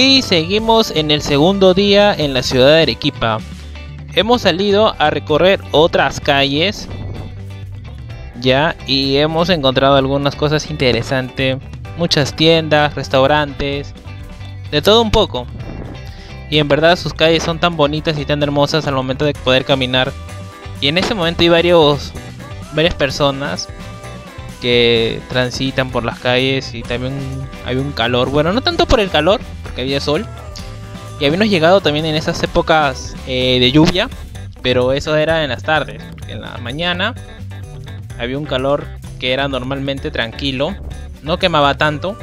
Y seguimos en el segundo día en la ciudad de Arequipa. Hemos salido a recorrer otras calles. Ya, y hemos encontrado algunas cosas interesantes. Muchas tiendas, restaurantes, de todo un poco. Y en verdad sus calles son tan bonitas y tan hermosas al momento de poder caminar. Y en ese momento hay varios, varias personas que transitan por las calles y también hay un calor. Bueno, no tanto por el calor, porque había sol. Y habíamos llegado también en esas épocas eh, de lluvia, pero eso era en las tardes. en la mañana había un calor que era normalmente tranquilo, no quemaba tanto.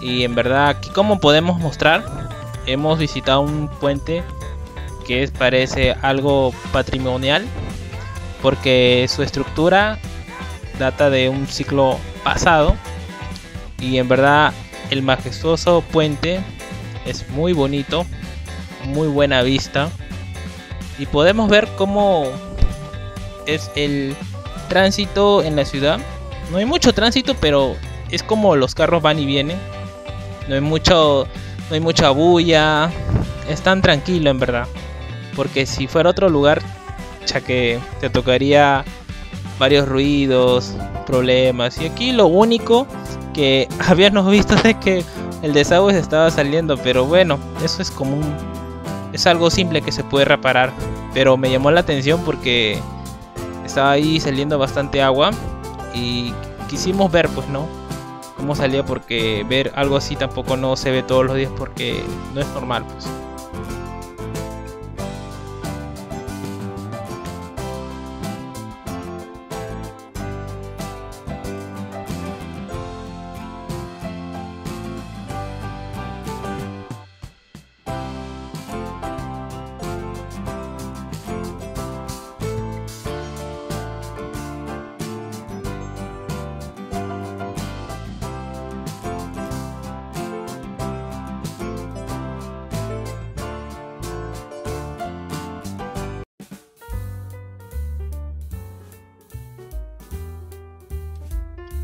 Y en verdad, aquí como podemos mostrar, hemos visitado un puente que parece algo patrimonial, porque su estructura data de un ciclo pasado y en verdad el majestuoso puente es muy bonito, muy buena vista y podemos ver cómo es el tránsito en la ciudad. No hay mucho tránsito, pero es como los carros van y vienen. No hay mucho no hay mucha bulla. Es tan tranquilo en verdad. Porque si fuera otro lugar, ya que te tocaría varios ruidos, problemas. Y aquí lo único que habíamos visto es que el desagüe se estaba saliendo, pero bueno, eso es como un... Es algo simple que se puede reparar, pero me llamó la atención porque estaba ahí saliendo bastante agua y quisimos ver, pues, ¿no? Cómo salía porque ver algo así tampoco no se ve todos los días porque no es normal, pues.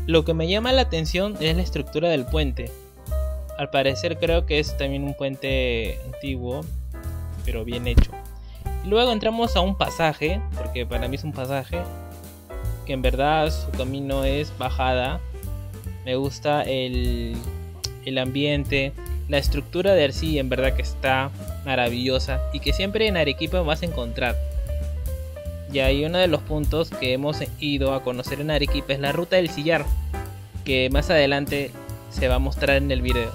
Lo que me llama la atención es la estructura del puente. Al parecer creo que es también un puente antiguo, pero bien hecho. luego entramos a un pasaje, porque para mí es un pasaje, que en verdad su camino es bajada. Me gusta el, el ambiente, la estructura de arcilla en verdad que está maravillosa y que siempre en Arequipa vas a encontrar. Y ahí uno de los puntos que hemos ido a conocer en Arequipa es la ruta del sillar, que más adelante se va a mostrar en el video.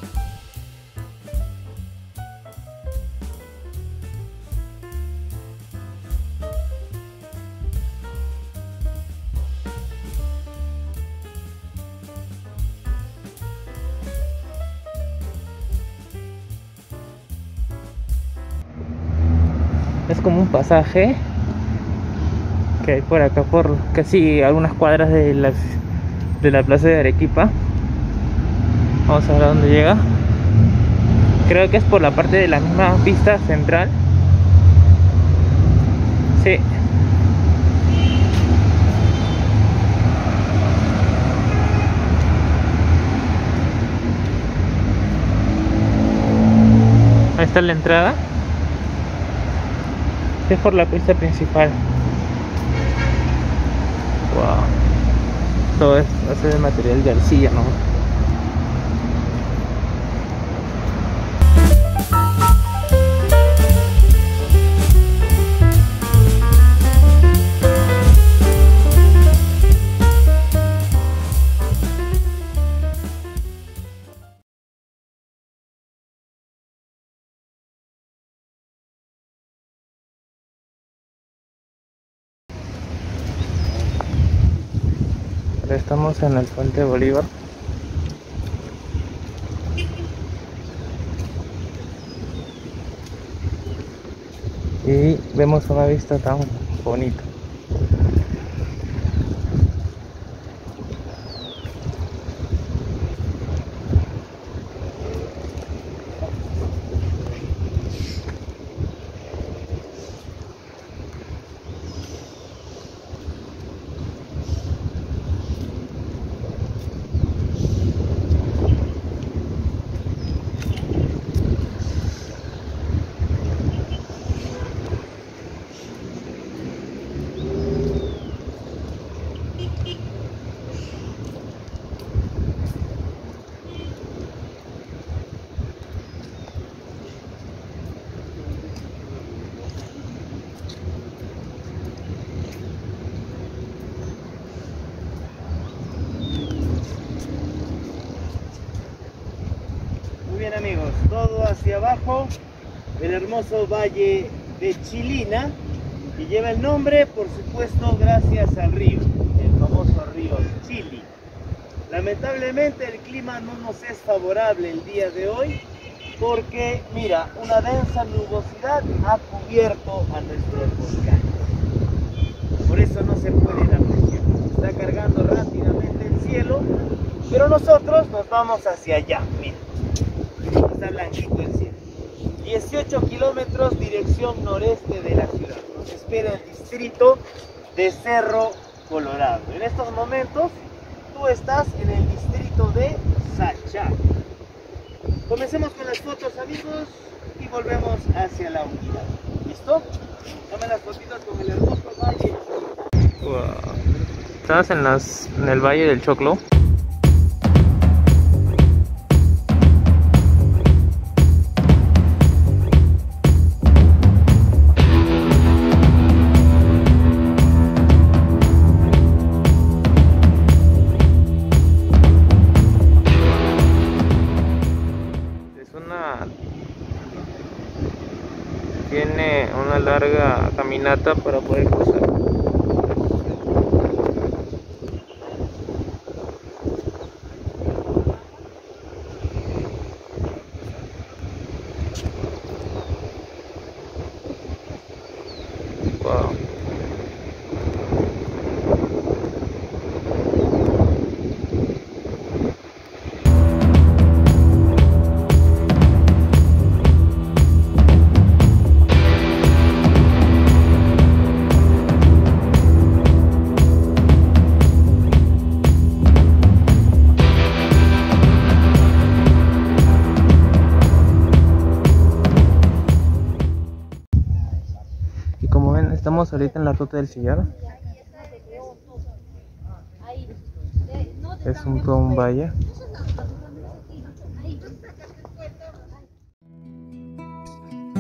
Es como un pasaje que hay por acá, por casi algunas cuadras de, las, de la plaza de Arequipa. Vamos a ver a dónde llega. Creo que es por la parte de la misma pista central. Sí. Ahí está la entrada. Es por la pista principal. Wow. Todo es hace de material de arcilla, ¿no? Estamos en el puente Bolívar. Y vemos una vista tan bonita abajo el hermoso valle de Chilina y lleva el nombre, por supuesto, gracias al río, el famoso río Chili. Lamentablemente el clima no nos es favorable el día de hoy porque, mira, una densa nubosidad ha cubierto a nuestros volcanes. Por eso no se pueden apreciar. Está cargando rápidamente el cielo, pero nosotros nos vamos hacia allá, mira. Está blanquito el cielo. 18 kilómetros dirección noreste de la ciudad. Nos espera el distrito de Cerro Colorado. En estos momentos tú estás en el distrito de Sachá. Comencemos con las fotos amigos y volvemos hacia la unidad. ¿Listo? Dame las con el hermoso valle. Estás en, las, en el valle del Choclo. Tiene una larga caminata para poder cruzar. Estamos ahorita en la ruta del sillar. Es un, un valle.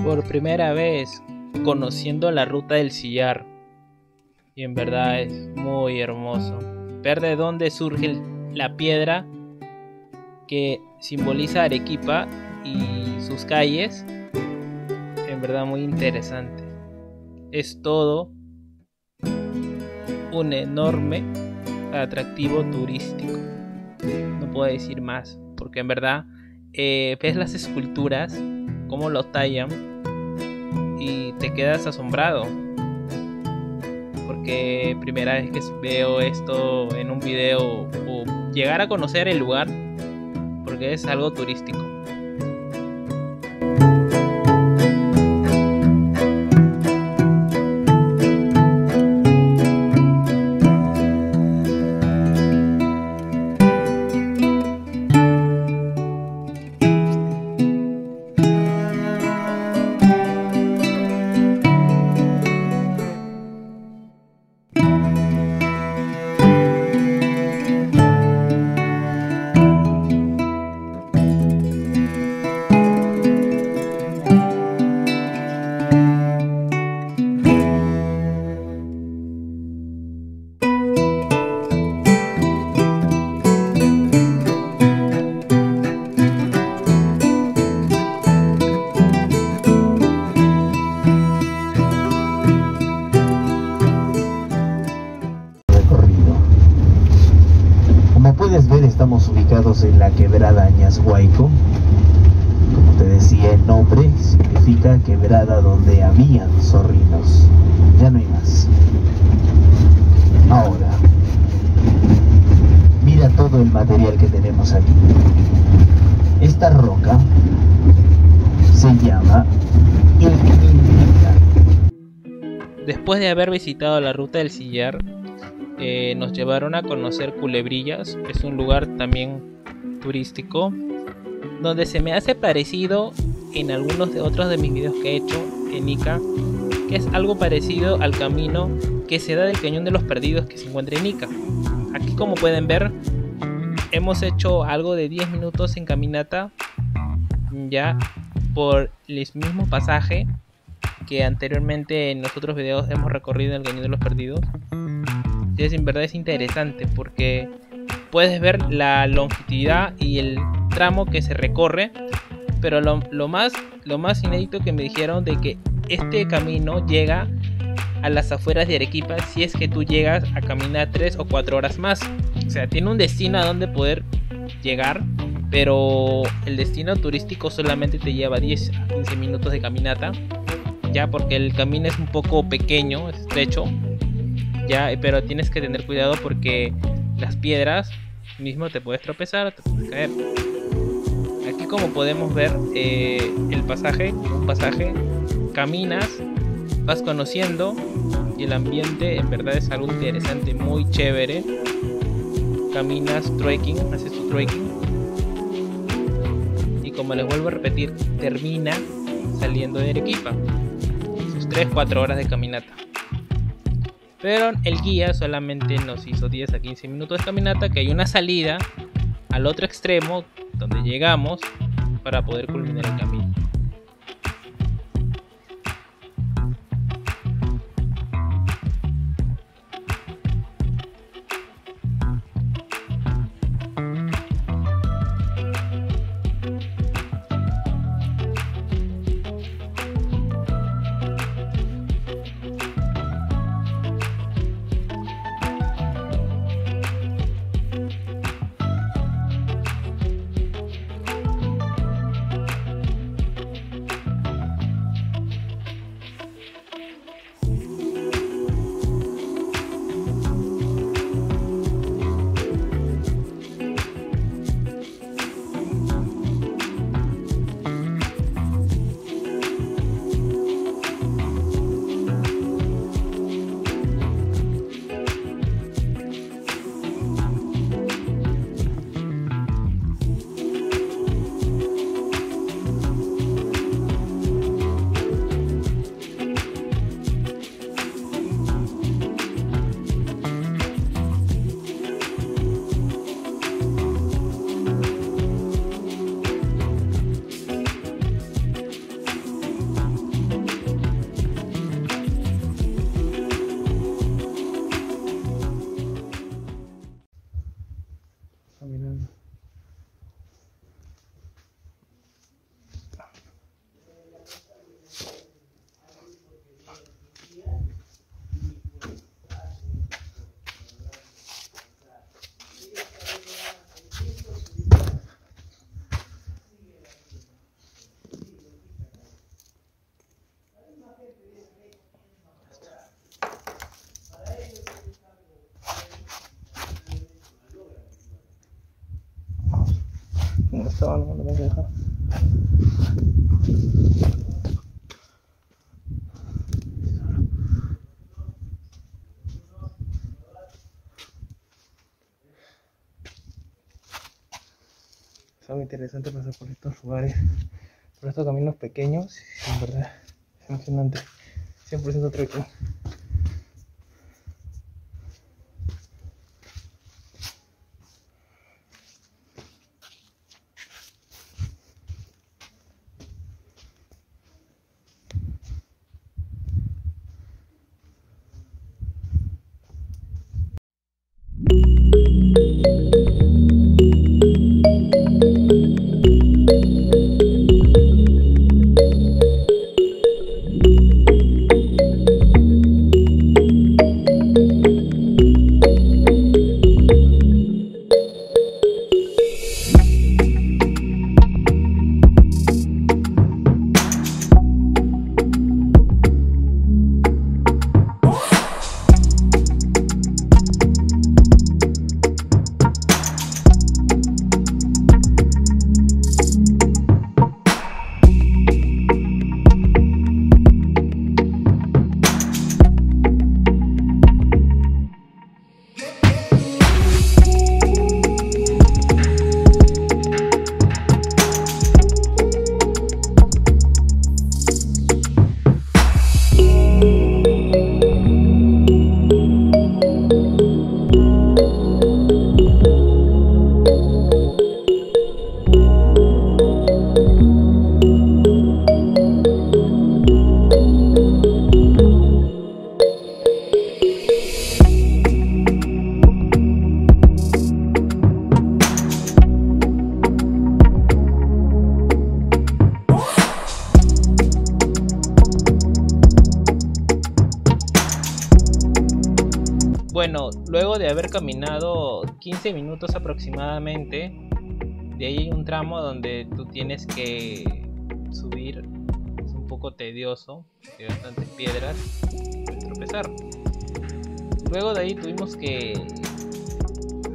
Por primera vez conociendo la ruta del sillar. Y en verdad es muy hermoso. Ver de dónde surge la piedra que simboliza Arequipa y sus calles. En verdad muy interesante es todo un enorme atractivo turístico. No puedo decir más, porque en verdad eh, ves las esculturas, cómo lo tallan, y te quedas asombrado. Porque primera vez que veo esto en un video o llegar a conocer el lugar, porque es algo turístico. Añashuayco. Como te decía, el nombre significa quebrada donde habían zorrinos. Ya no hay más. Ahora, mira todo el material que tenemos aquí. Esta roca se llama Ilquimilca. Después de haber visitado la ruta del sillar, eh, nos llevaron a conocer Culebrillas, es un lugar también turístico, donde se me hace parecido en algunos de otros de mis videos que he hecho en Ica, que es algo parecido al camino que se da del Cañón de los Perdidos que se encuentra en Ica. Aquí como pueden ver, hemos hecho algo de 10 minutos en caminata, ya por el mismo pasaje que anteriormente en los otros videos hemos recorrido el Cañón de los Perdidos. Y es en verdad es interesante porque puedes ver la longitud y el tramo que se recorre, pero lo, lo, más, lo más inédito que me dijeron de que este camino llega a las afueras de Arequipa si es que tú llegas a caminar 3 o 4 horas más. O sea, tiene un destino a donde poder llegar, pero el destino turístico solamente te lleva 10 a 15 minutos de caminata, ya porque el camino es un poco pequeño, estrecho, ya, pero tienes que tener cuidado porque las piedras mismo te puedes tropezar, te puedes caer. Aquí como podemos ver eh, el pasaje, un pasaje, caminas, vas conociendo y el ambiente en verdad es algo interesante, muy chévere. Caminas trekking, haces tu trekking. Y como les vuelvo a repetir, termina saliendo de Arequipa. Sus 3-4 horas de caminata. Pero el guía solamente nos hizo 10 a 15 minutos de caminata, que hay una salida al otro extremo donde llegamos para poder culminar el camino. Lo a dejar. Es algo interesante pasar por estos lugares, por estos caminos pequeños, en verdad es emocionante. 100% trekking. Bueno, luego de haber caminado 15 minutos aproximadamente, de ahí hay un tramo donde tú tienes que subir, es un poco tedioso, hay bastantes piedras, puedes tropezar. Luego de ahí tuvimos que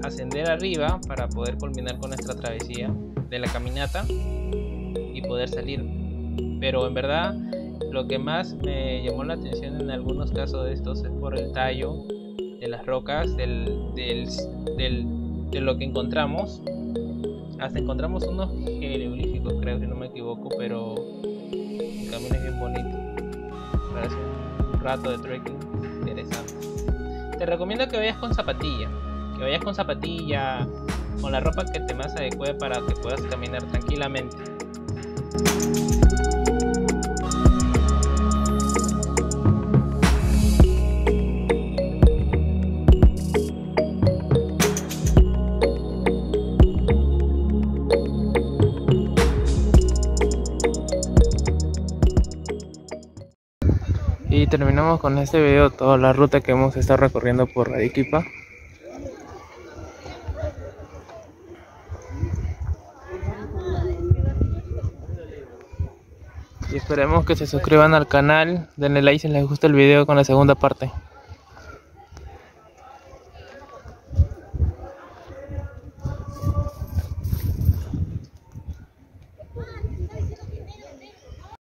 ascender arriba para poder culminar con nuestra travesía de la caminata y poder salir. Pero en verdad lo que más me llamó la atención en algunos casos de estos es por el tallo de las rocas, del, de lo que encontramos. Hasta encontramos unos jeroglíficos, creo que no me equivoco, pero el camino es bien bonito. Parece un rato de trekking interesante. Te recomiendo que vayas con zapatilla, que vayas con zapatilla, con la ropa que te más adecue para que puedas caminar tranquilamente. Terminamos con este video toda la ruta que hemos estado recorriendo por Arequipa. Y esperemos que se suscriban al canal, denle like si les gusta el video con la segunda parte.